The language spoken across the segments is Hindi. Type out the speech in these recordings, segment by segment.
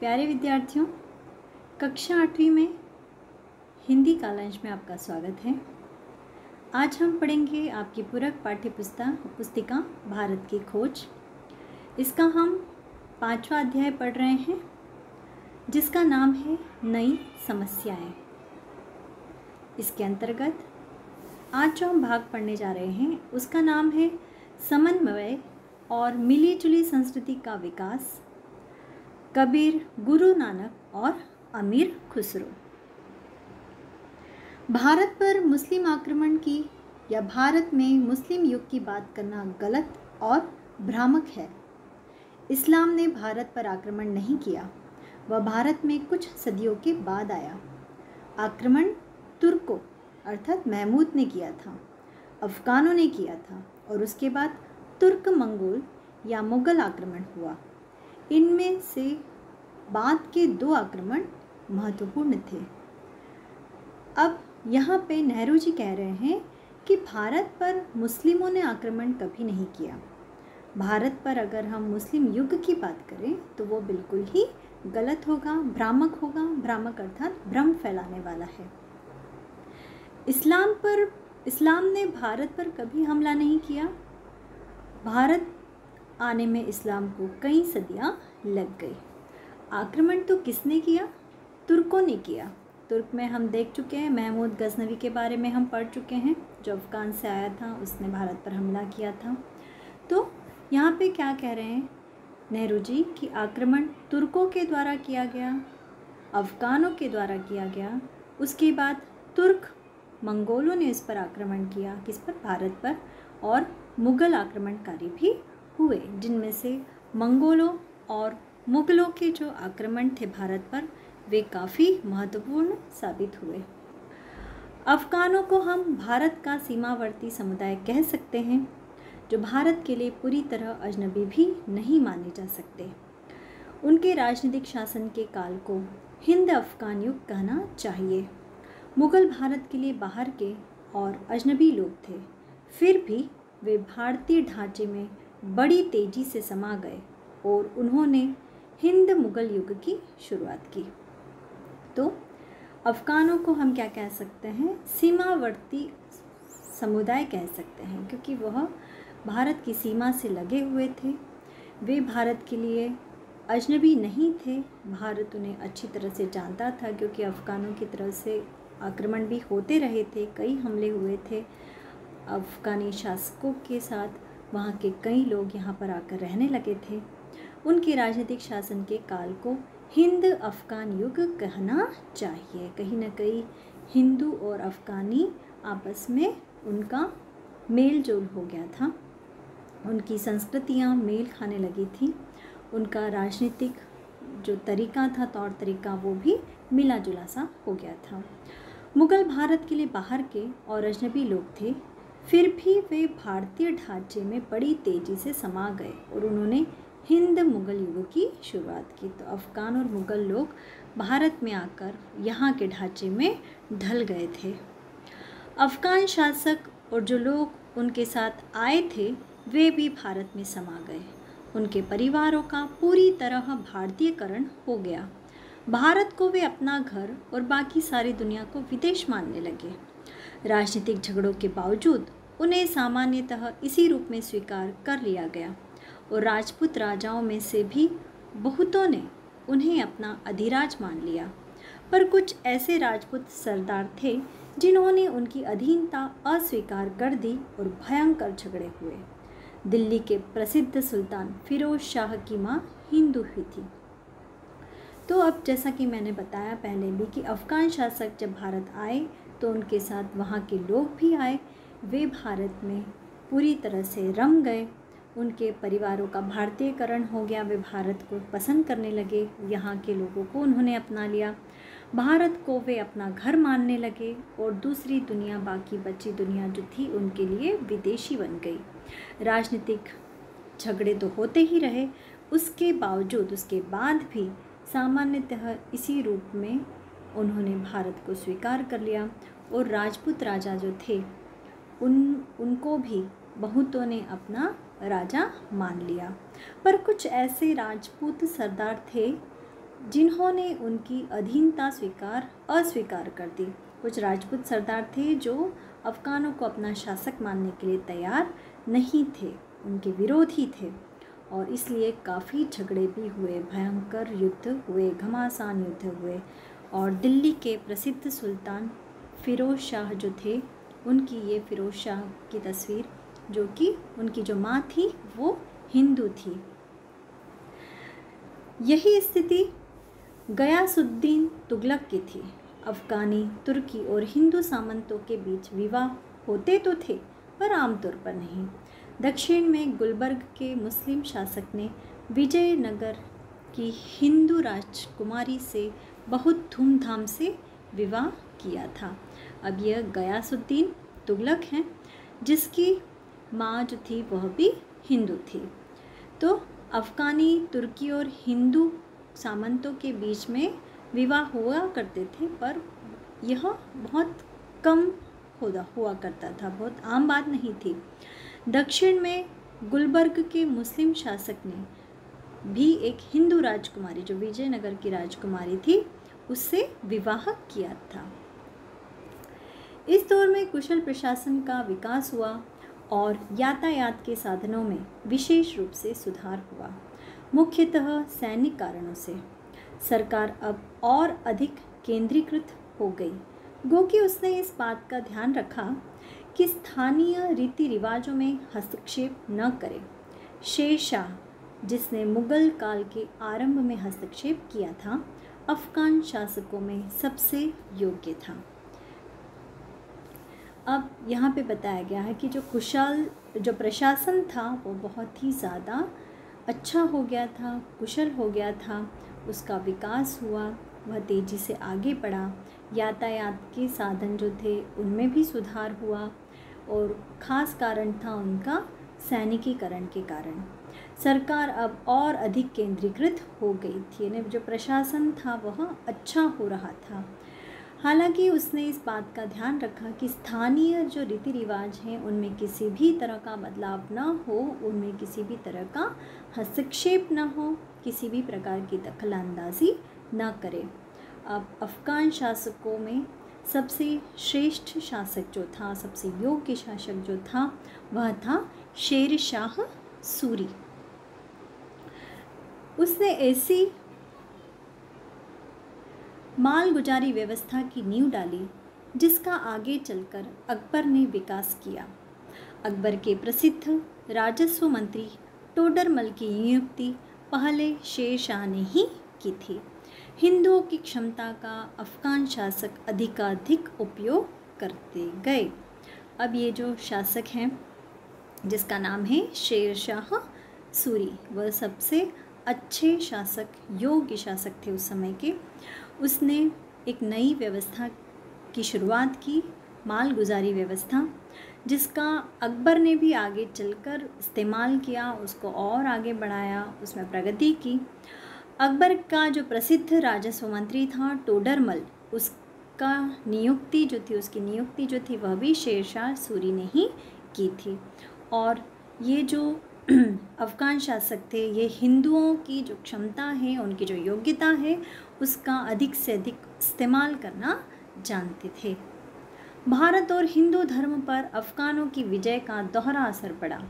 प्यारे विद्यार्थियों, कक्षा आठवीं में हिंदी कालांश में आपका स्वागत है। आज हम पढ़ेंगे आपकी पूरक पाठ्य पुस्तक पुस्तिका भारत की खोज। इसका हम पांचवा अध्याय पढ़ रहे हैं, जिसका नाम है नई समस्याएँ। इसके अंतर्गत आज जो हम भाग पढ़ने जा रहे हैं, उसका नाम है समन्वय और मिली जुली संस्कृति का विकास। कबीर, गुरु नानक और अमीर खुसरो। भारत पर मुस्लिम आक्रमण की या भारत में मुस्लिम युग की बात करना गलत और भ्रामक है। इस्लाम ने भारत पर आक्रमण नहीं किया, वह भारत में कुछ सदियों के बाद आया। आक्रमण तुर्कों, अर्थात महमूद ने किया था, अफ़गानों ने किया था और उसके बाद तुर्क मंगोल या मुग़ल आक्रमण हुआ। इनमें से बाद के दो आक्रमण महत्वपूर्ण थे। अब यहाँ पे नेहरू जी कह रहे हैं कि भारत पर मुस्लिमों ने आक्रमण कभी नहीं किया। भारत पर अगर हम मुस्लिम युग की बात करें तो वो बिल्कुल ही गलत होगा, भ्रामक होगा। भ्रामक अर्थात भ्रम फैलाने वाला है। इस्लाम पर, इस्लाम ने भारत पर कभी हमला नहीं किया। भारत आने में इस्लाम को कई सदियाँ लग गई। आक्रमण तो किसने किया? तुर्कों ने किया। तुर्क में हम देख चुके हैं, महमूद गजनवी के बारे में हम पढ़ चुके हैं, जो अफ़गान से आया था, उसने भारत पर हमला किया था। तो यहाँ पे क्या कह रहे हैं? नेहरू जी, कि आक्रमण तुर्कों के द्वारा किया गया, अफ़गानों के द्वारा किया गया, उसके बाद तुर्क मंगोलों ने इस पर आक्रमण किया, किस पर? भारत पर। और मुग़ल आक्रमणकारी भी हुए, जिनमें से मंगोलों और मुग़लों के जो आक्रमण थे भारत पर, वे काफ़ी महत्वपूर्ण साबित हुए। अफ़गानों को हम भारत का सीमावर्ती समुदाय कह सकते हैं, जो भारत के लिए पूरी तरह अजनबी भी नहीं माने जा सकते। उनके राजनीतिक शासन के काल को हिंद अफ़गान युग कहना चाहिए। मुग़ल भारत के लिए बाहर के और अजनबी लोग थे, फिर भी वे भारतीय ढांचे में बड़ी तेज़ी से समा गए और उन्होंने हिंद मुग़ल युग की शुरुआत की। तो अफ़गानों को हम क्या कह सकते हैं? सीमावर्ती समुदाय कह सकते हैं, क्योंकि वह भारत की सीमा से लगे हुए थे। वे भारत के लिए अजनबी नहीं थे। भारत उन्हें अच्छी तरह से जानता था, क्योंकि अफ़गानों की तरफ़ से आक्रमण भी होते रहे थे। कई हमले हुए थे अफ़गानी शासकों के साथ। वहाँ के कई लोग यहाँ पर आकर रहने लगे थे। उनके राजनीतिक शासन के काल को हिंद अफ़गान युग कहना चाहिए। कहीं ना कहीं हिंदू और अफ़गानी आपस में उनका मेल जोल हो गया था। उनकी संस्कृतियाँ मेल खाने लगी थी। उनका राजनीतिक जो तरीका था, तौर तरीका, वो भी मिला जुला सा हो गया था। मुग़ल भारत के लिए बाहर के और अजनबी लोग थे फिर भी वे भारतीय ढांचे में बड़ी तेज़ी से समा गए और उन्होंने हिंद मुग़ल युग की शुरुआत की। तो अफ़गान और मुग़ल लोग भारत में आकर यहाँ के ढांचे में ढल गए थे। अफ़गान शासक और जो लोग उनके साथ आए थे, वे भी भारत में समा गए। उनके परिवारों का पूरी तरह भारतीयकरण हो गया। भारत को वे अपना घर और बाकी सारी दुनिया को विदेश मानने लगे। राजनीतिक झगड़ों के बावजूद उन्हें सामान्यतः इसी रूप में स्वीकार कर लिया गया। और राजपूत राजाओं में से भी बहुतों ने उन्हें अपना अधिराज मान लिया। पर कुछ ऐसे राजपूत सरदार थे, जिन्होंने उनकी अधीनता अस्वीकार कर दी और भयंकर झगड़े हुए। दिल्ली के प्रसिद्ध सुल्तान फिरोज शाह की माँ हिंदू हुई थी। तो अब जैसा कि मैंने बताया पहले भी कि अफ़गान शासक जब भारत आए तो उनके साथ वहाँ के लोग भी आए वे भारत में पूरी तरह से रम गए। उनके परिवारों का भारतीयकरण हो गया। वे भारत को पसंद करने लगे। यहाँ के लोगों को उन्होंने अपना लिया। भारत को वे अपना घर मानने लगे और दूसरी दुनिया, बाकी बची दुनिया जो थी, उनके लिए विदेशी बन गई। राजनीतिक झगड़े तो होते ही रहे। उसके बावजूद, उसके बाद भी सामान्यतः इसी रूप में उन्होंने भारत को स्वीकार कर लिया और राजपूत राजा जो थे उन, उनको भी बहुतों ने अपना राजा मान लिया। पर कुछ ऐसे राजपूत सरदार थे, जिन्होंने उनकी अधीनता स्वीकार, अस्वीकार कर दी। कुछ राजपूत सरदार थे जो अफगानों को अपना शासक मानने के लिए तैयार नहीं थे, उनके विरोधी थे और इसलिए काफ़ी झगड़े भी हुए, भयंकर युद्ध हुए, घमासान युद्ध हुए और दिल्ली के प्रसिद्ध सुल्तान फ़िरोज़ शाह जो थे उनकी ये फ़िरोज़ शाह की तस्वीर, जो कि उनकी जो माँ थी, वो हिंदू थी। यही स्थिति गयासुद्दीन तुगलक की थी। अफ़गानी, तुर्की और हिंदू सामंतों के बीच विवाह होते तो थे, पर आमतौर पर नहीं। दक्षिण में गुलबर्ग के मुस्लिम शासक ने विजयनगर की हिंदू राजकुमारी से बहुत धूमधाम से विवाह किया था। अब यह गयासुद्दीन तुगलक हैं, जिसकी माँ जो थी वह भी हिंदू थी। तो अफ़गानी, तुर्की और हिंदू सामंतों के बीच में विवाह हुआ करते थे, पर यह बहुत कम होता हुआ करता था, बहुत आम बात नहीं थी। दक्षिण में गुलबर्ग के मुस्लिम शासक ने भी एक हिंदू राजकुमारी, जो विजयनगर की राजकुमारी थी, उससे विवाह किया था। इस दौर में कुशल प्रशासन का विकास हुआ और यातायात के साधनों में विशेष रूप से सुधार हुआ, मुख्यतः सैनिक कारणों से। सरकार अब और अधिक केंद्रीकृत हो गई। गो कि उसने इस बात का ध्यान रखा कि स्थानीय रीति रिवाजों में हस्तक्षेप न करें। शेर शाह, जिसने मुगल काल के आरंभ में हस्तक्षेप किया था, अफगान शासकों में सबसे योग्य था। अब यहाँ पे बताया गया है कि जो कुशल, जो प्रशासन था, वो बहुत ही ज़्यादा अच्छा हो गया था, कुशल हो गया था। उसका विकास हुआ, वह तेज़ी से आगे बढ़ा। यातायात के साधन जो थे, उनमें भी सुधार हुआ और ख़ास कारण था उनका सैनिकीकरण के कारण। सरकार अब और अधिक केंद्रीकृत हो गई थी। यानी जो प्रशासन था, वह अच्छा हो रहा था। हालाँकि उसने इस बात का ध्यान रखा कि स्थानीय जो रीति रिवाज हैं, उनमें किसी भी तरह का बदलाव ना हो, उनमें किसी भी तरह का हस्तक्षेप ना हो, किसी भी प्रकार की दखल अंदाजी ना करे। अब अफ़गान शासकों में सबसे श्रेष्ठ शासक जो था, सबसे योग्य शासक जो था, वह था शेर शाह सूरी। उसने ऐसी मालगुजारी व्यवस्था की नींव डाली, जिसका आगे चलकर अकबर ने विकास किया। अकबर के प्रसिद्ध राजस्व मंत्री टोडरमल की नियुक्ति पहले शेर शाह ने ही की थी। हिंदुओं की क्षमता का अफ़गान शासक अधिकाधिक उपयोग करते गए। अब ये जो शासक हैं, जिसका नाम है शेर शाह सूरी, वह सबसे अच्छे शासक, योग्य शासक थे उस समय के। उसने एक नई व्यवस्था की शुरुआत की माल गुजारी व्यवस्था, जिसका अकबर ने भी आगे चलकर इस्तेमाल किया, उसको और आगे बढ़ाया, उसमें प्रगति की। अकबर का जो प्रसिद्ध राजस्व मंत्री था, टोडरमल, उसका नियुक्ति जो थी, उसकी नियुक्ति जो थी, वह भी शेरशाह सूरी ने ही की थी। और ये जो अफ़गान शासक थे, ये हिंदुओं की जो क्षमता है, उनकी जो योग्यता है उसका अधिक से अधिक इस्तेमाल करना जानते थे। भारत और हिंदू धर्म पर अफ़गानों की विजय का दोहरा असर पड़ा।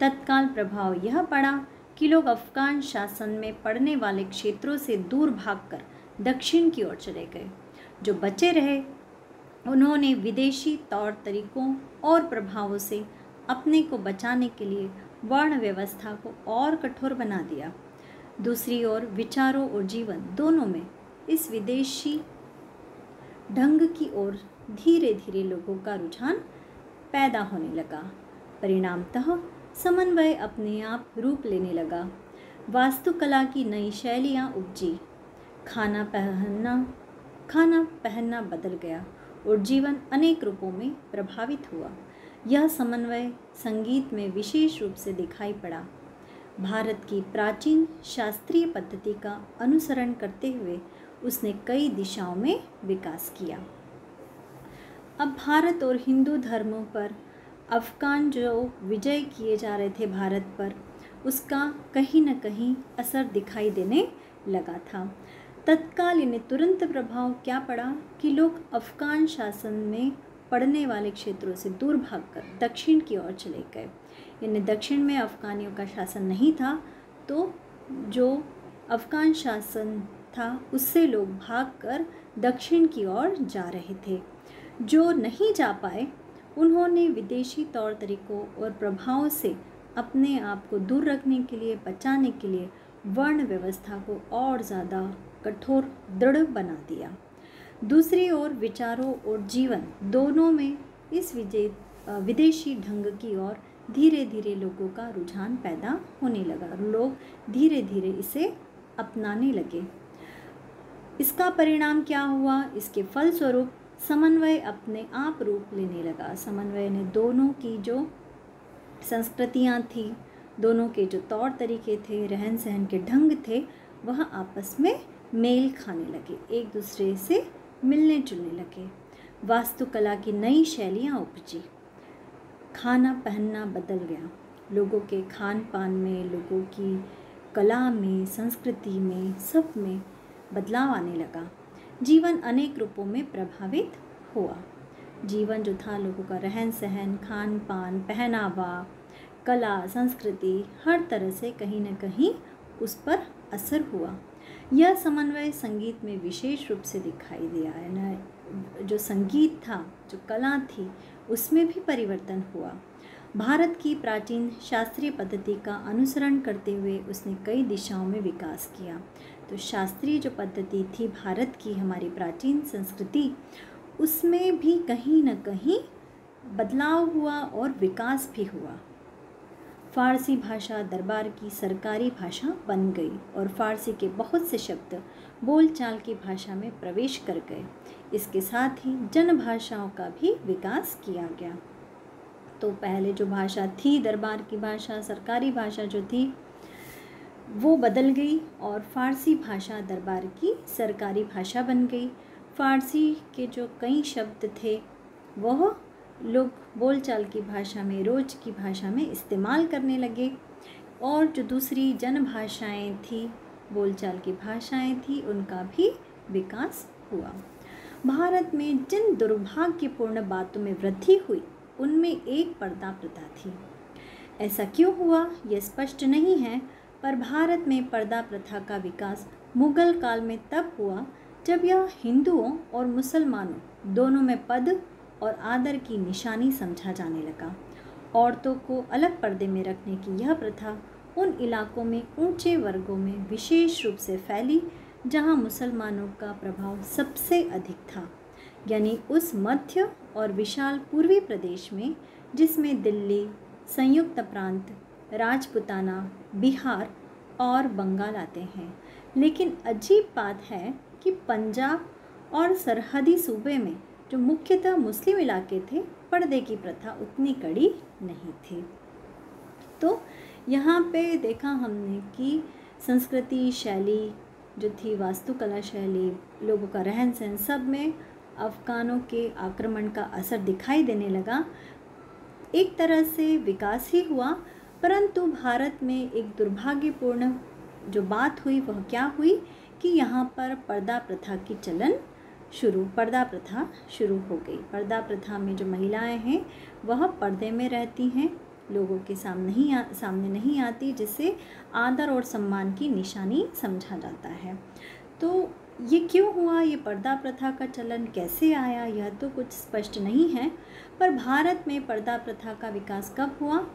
तत्काल प्रभाव यह पड़ा कि लोग अफ़गान शासन में पड़ने वाले क्षेत्रों से दूर भागकर दक्षिण की ओर चले गए। जो बचे रहे, उन्होंने विदेशी तौर तरीकों और प्रभावों से अपने को बचाने के लिए वर्ण व्यवस्था को और कठोर बना दिया। दूसरी ओर विचारों और जीवन दोनों में इस विदेशी ढंग की ओर धीरे धीरे लोगों का रुझान पैदा होने लगा। परिणामतः समन्वय अपने आप रूप लेने लगा। वास्तुकला की नई शैलियाँ उपजी। खाना पहनना खाना पहनना बदल गया और जीवन अनेक रूपों में प्रभावित हुआ। यह समन्वय संगीत में विशेष रूप से दिखाई पड़ा। भारत की प्राचीन शास्त्रीय पद्धति का अनुसरण करते हुए उसने कई दिशाओं में विकास किया। अब भारत और हिंदू धर्मों पर अफ़गान जो विजय किए जा रहे थे भारत पर, उसका कहीं न कहीं असर दिखाई देने लगा था। तत्काल इन्हें तुरंत प्रभाव क्या पड़ा कि लोग अफगान शासन में पड़ने वाले क्षेत्रों से दूर भागकर दक्षिण की ओर चले गए। यानी दक्षिण में अफगानियों का शासन नहीं था तो जो अफगान शासन था, उससे लोग भागकर दक्षिण की ओर जा रहे थे। जो नहीं जा पाए, उन्होंने विदेशी तौर तरीकों और प्रभावों से अपने आप को दूर रखने के लिए, बचाने के लिए वर्ण व्यवस्था को और ज़्यादा कठोर, दृढ़ बना दिया। दूसरी ओर विचारों और जीवन, दोनों में इस विजय विदेशी ढंग की ओर धीरे धीरे लोगों का रुझान पैदा होने लगा लोग धीरे धीरे इसे अपनाने लगे। इसका परिणाम क्या हुआ? इसके फलस्वरूप समन्वय अपने आप रूप लेने लगा। समन्वय ने दोनों की जो संस्कृतियाँ थी, दोनों के जो तौर तरीके थे रहन सहन के ढंग थे, वह आपस में मेल खाने लगे, एक दूसरे से मिलने जुलने लगे। वास्तुकला की नई शैलियाँ उपजी। खाना पहनना बदल गया। लोगों के खान पान में, लोगों की कला में, संस्कृति में, सब में बदलाव आने लगा। जीवन अनेक रूपों में प्रभावित हुआ। जीवन जो था, लोगों का रहन सहन खान पान पहनावा, कला, संस्कृति, हर तरह से कहीं ना कहीं उस पर असर हुआ। यह समन्वय संगीत में विशेष रूप से दिखाई दिया है। न, जो संगीत था, जो कला थी उसमें भी परिवर्तन हुआ। भारत की प्राचीन शास्त्रीय पद्धति का अनुसरण करते हुए उसने कई दिशाओं में विकास किया। तो शास्त्रीय जो पद्धति थी भारत की, हमारी प्राचीन संस्कृति, उसमें भी कहीं ना कहीं बदलाव हुआ और विकास भी हुआ। फ़ारसी भाषा दरबार की सरकारी भाषा बन गई और फ़ारसी के बहुत से शब्द बोलचाल की भाषा में प्रवेश कर गए। इसके साथ ही जन भाषाओं का भी विकास किया गया। तो पहले जो भाषा थी, दरबार की भाषा, सरकारी भाषा जो थी, वो बदल गई और फ़ारसी भाषा दरबार की सरकारी भाषा बन गई। फ़ारसी के जो कई शब्द थे, वह लोग बोलचाल की भाषा में, रोज की भाषा में इस्तेमाल करने लगे। और जो दूसरी जन भाषाएँ थी, बोलचाल की भाषाएँ थी, उनका भी विकास हुआ। भारत में जिन दुर्भाग्यपूर्ण बातों में वृद्धि हुई, उनमें एक पर्दा प्रथा थी। ऐसा क्यों हुआ, यह स्पष्ट नहीं है, पर भारत में पर्दा प्रथा का विकास मुगल काल में तब हुआ, जब यह हिंदुओं और मुसलमानों दोनों में पद और आदर की निशानी समझा जाने लगा। औरतों को अलग पर्दे में रखने की यह प्रथा उन इलाकों में ऊँचे वर्गों में विशेष रूप से फैली, जहाँ मुसलमानों का प्रभाव सबसे अधिक था। यानी उस मध्य और विशाल पूर्वी प्रदेश में, जिसमें दिल्ली, संयुक्त प्रांत, राजपुताना, बिहार और बंगाल आते हैं। लेकिन अजीब बात है कि पंजाब और सरहदी सूबे में जो मुख्यतः मुस्लिम इलाके थे, पर्दे की प्रथा उतनी कड़ी नहीं थी। तो यहाँ पे देखा हमने कि संस्कृति शैली जो थी, वास्तुकला शैली, लोगों का रहन सहन, सब में अफ़गानों के आक्रमण का असर दिखाई देने लगा। एक तरह से विकास ही हुआ, परंतु भारत में एक दुर्भाग्यपूर्ण जो बात हुई, वह क्या हुई कि यहाँ पर पर्दा प्रथा की चलन शुरू पर्दा प्रथा शुरू हो गई। पर्दा प्रथा में जो महिलाएँ हैं वह पर्दे में रहती हैं। लोगों के सामने नहीं आ, सामने नहीं आती जिससे आदर और सम्मान की निशानी समझा जाता है। तो ये क्यों हुआ? ये पर्दा प्रथा का चलन कैसे आया? यह तो कुछ स्पष्ट नहीं है पर भारत में पर्दा प्रथा का विकास कब हुआ?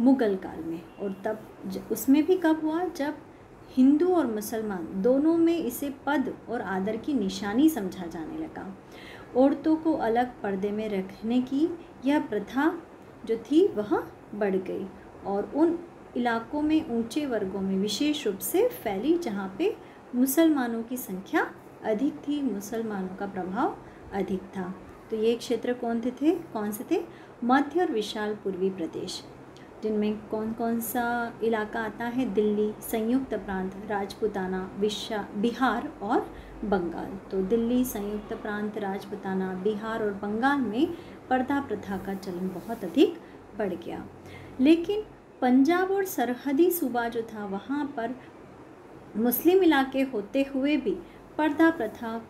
मुग़ल काल में। और तब उसमें भी कब हुआ? जब हिंदू और मुसलमान दोनों में इसे पद और आदर की निशानी समझा जाने लगा। औरतों को अलग पर्दे में रखने की यह प्रथा जो थी वह बढ़ गई और उन इलाकों में ऊँचे वर्गों में विशेष रूप से फैली जहाँ पे मुसलमानों की संख्या अधिक थी, मुसलमानों का प्रभाव अधिक था। तो ये क्षेत्र कौन थे थे? कौन से थे? मध्य और विशाल पूर्वी प्रदेश। जिनमें कौन कौन सा इलाका आता है? दिल्ली, संयुक्त प्रांत, राजपुताना, विशा, बिहार और बंगाल। तो दिल्ली, संयुक्त प्रांत, राजपुताना, बिहार और बंगाल में पर्दा प्रथा का चलन बहुत अधिक बढ़ गया। लेकिन पंजाब और सरहदी सूबा जो था, वहाँ पर मुस्लिम इलाके होते हुए भी पर्दा प्रथा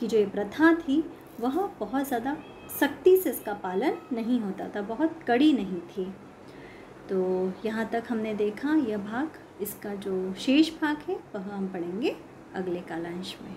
की जो ये प्रथा थी, वह बहुत ज़्यादा सख्ती से इसका पालन नहीं होता था, बहुत कड़ी नहीं थी। तो यहाँ तक हमने देखा यह भाग, इसका जो शेष भाग है, वह हम पढ़ेंगे अगले कालांश में।